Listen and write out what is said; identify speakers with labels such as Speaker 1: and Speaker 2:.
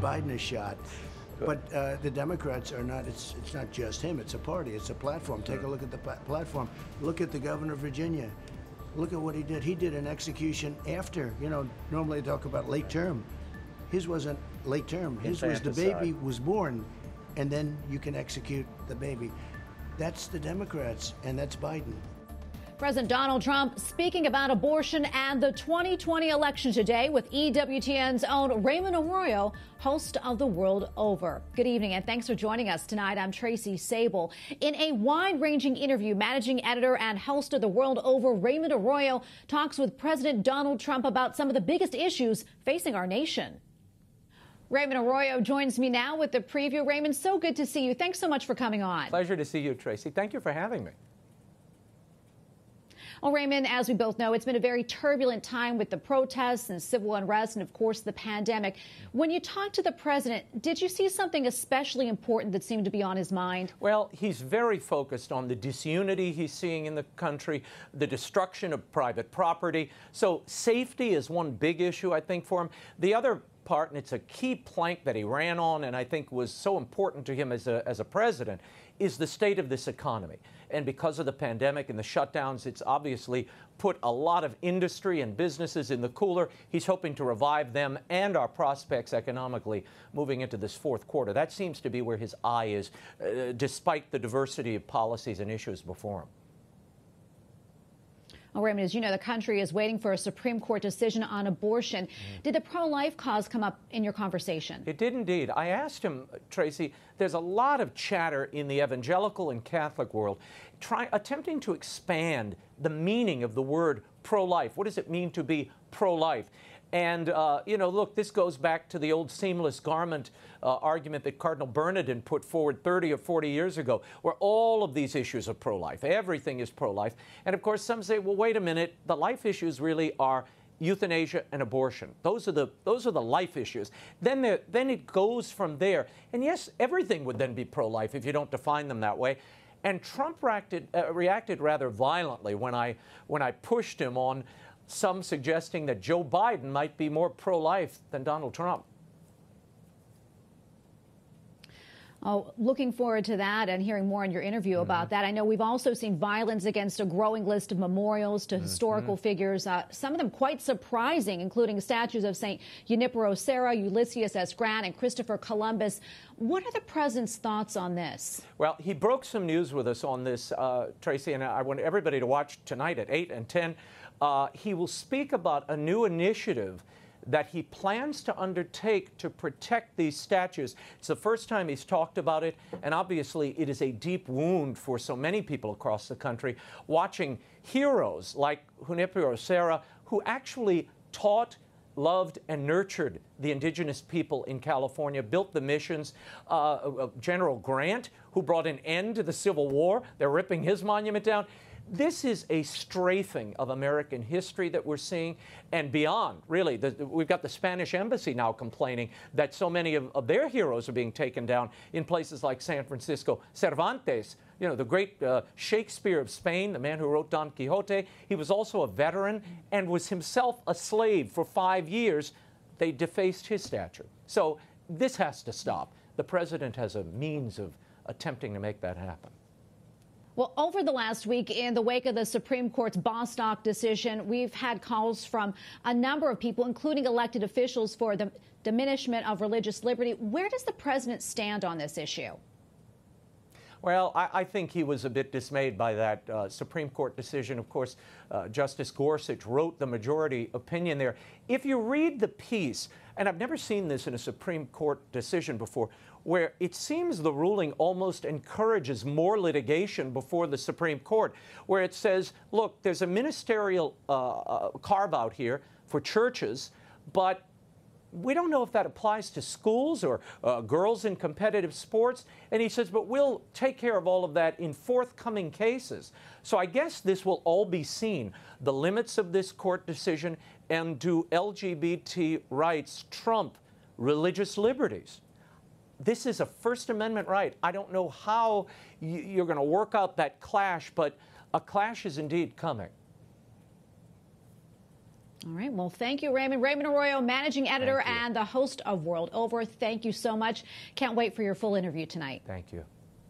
Speaker 1: Biden a shot. But uh, the Democrats are not. It's it's not just him. It's a party. It's a platform. Take a look at the platform. Look at the governor of Virginia. Look at what he did. He did an execution after. You know, normally they talk about late term. His wasn't late term. His was the baby was born, and then you can execute the baby. That's the Democrats, and that's Biden.
Speaker 2: President Donald Trump speaking about abortion and the 2020 election today with EWTN's own Raymond Arroyo, host of The World Over. Good evening and thanks for joining us tonight. I'm Tracy Sabol. In a wide ranging interview, managing editor and host of The World Over, Raymond Arroyo talks with President Donald Trump about some of the biggest issues facing our nation. Raymond Arroyo joins me now with the preview. Raymond, so good to see you. Thanks so much for coming on.
Speaker 3: Pleasure to see you, Tracy. Thank you for having me.
Speaker 2: Well, Raymond, as we both know, it's been a very turbulent time with the protests and civil unrest and, of course, the pandemic. When you talked to the president, did you see something especially important that seemed to be on his mind?
Speaker 3: Well, he's very focused on the disunity he's seeing in the country, the destruction of private property. So, safety is one big issue, I think, for him. The other part, and it's a key plank that he ran on and I think was so important to him as a, as a president, is the state of this economy. And because of the pandemic and the shutdowns, it's obviously put a lot of industry and businesses in the cooler. He's hoping to revive them and our prospects economically moving into this fourth quarter. That seems to be where his eye is, uh, despite the diversity of policies and issues before him.
Speaker 2: Well, Raymond, as you know, the country is waiting for a Supreme Court decision on abortion. Mm. Did the pro life cause come up in your conversation?
Speaker 3: It did indeed. I asked him, Tracy, there's a lot of chatter in the evangelical and Catholic world try, attempting to expand the meaning of the word pro life. What does it mean to be pro life? And, uh, you know, look, this goes back to the old seamless garment uh, argument that Cardinal Bernardin put forward 30 or 40 years ago, where all of these issues are pro life. Everything is pro life. And of course, some say, well, wait a minute, the life issues really are euthanasia and abortion. Those are the those are the life issues. Then then it goes from there. And yes, everything would then be pro-life if you don't define them that way. And Trump reacted, uh, reacted rather violently when I when I pushed him on some suggesting that Joe Biden might be more pro-life than Donald Trump.
Speaker 2: Oh, looking forward to that and hearing more in your interview mm-hmm. about that. I know we've also seen violence against a growing list of memorials to mm-hmm. historical figures, uh, some of them quite surprising, including statues of St. Junipero Serra, Ulysses S. Grant, and Christopher Columbus. What are the president's thoughts on this?
Speaker 3: Well, he broke some news with us on this, uh, Tracy, and I want everybody to watch tonight at 8 and 10. Uh, he will speak about a new initiative that he plans to undertake to protect these statues. It's the first time he's talked about it, and obviously it is a deep wound for so many people across the country watching heroes like Junipero Serra, who actually taught loved and nurtured the indigenous people in California, built the missions. Uh, uh, General Grant, who brought an end to the Civil War, they're ripping his monument down. This is a strafing of American history that we're seeing and beyond, really. The, we've got the Spanish embassy now complaining that so many of, of, their heroes are being taken down in places like San Francisco. Cervantes, you know, the great uh, Shakespeare of Spain, the man who wrote Don Quixote, he was also a veteran and was himself a slave for five years. They defaced his statue. So this has to stop. The president has a means of attempting to make that happen.
Speaker 2: Well, over the last week, in the wake of the Supreme Court's Bostock decision, we've had calls from a number of people, including elected officials, for the diminishment of religious liberty. Where does the president stand on this issue?
Speaker 3: Well, I, I, think he was a bit dismayed by that uh, Supreme Court decision. Of course, uh, Justice Gorsuch wrote the majority opinion there. If you read the piece, and I've never seen this in a Supreme Court decision before, where it seems the ruling almost encourages more litigation before the Supreme Court, where it says, look, there's a ministerial uh, uh, carve out here for churches, but we don't know if that applies to schools or uh, girls in competitive sports. And he says, but we'll take care of all of that in forthcoming cases. So I guess this will all be seen the limits of this court decision and do LGBT rights trump religious liberties? This is a First Amendment right. I don't know how you're going to work out that clash, but a clash is indeed coming.
Speaker 2: All right. Well, thank you, Raymond. Raymond Arroyo, managing editor and the host of World Over. Thank you so much. Can't wait for your full interview tonight.
Speaker 3: Thank you.